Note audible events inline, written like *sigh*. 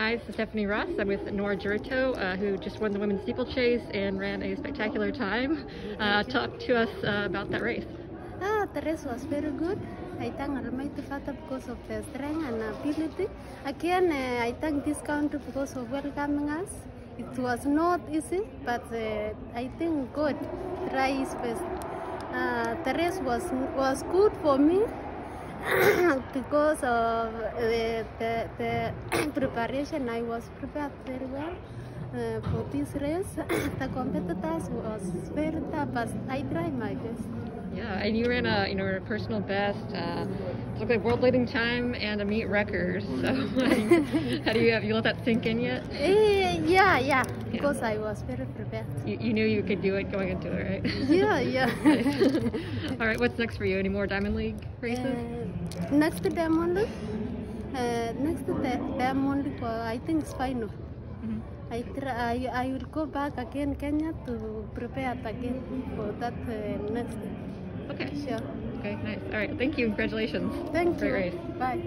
Hi, this is Stephanie Ross. I'm with Norah Jeruto, uh, who just won the women's steeplechase and ran a spectacular time. Uh, talk to us uh, about that race. Ah, the race was very good. I thank Almighty Father because of the strength and ability. Again, uh, I thank this country because of welcoming us. It was not easy, but uh, I think God his best. Uh, the race was was good for me because of the, preparation. I was prepared very well. Uh, for this race, the competitors was very tough, but I tried my best. Yeah, and you ran a you know a personal best, uh, like world leading time and a meet record. *laughs* So *laughs* how do you have you let that sink in yet? Eh, yeah, yeah, because I was very prepared. You, you knew you could do it going into it, right? Yeah, yeah. *laughs* All right, what's next for you? Any more Diamond League races? Uh, next Diamond League, uh, next di- Diamond League, uh, I think it's final. Mhm. I, try, I, I will go back again Kenya to prepare again for that uh, next. Okay. Sure. Okay, nice. All right, thank you. Congratulations. Thank Great you. race. Bye.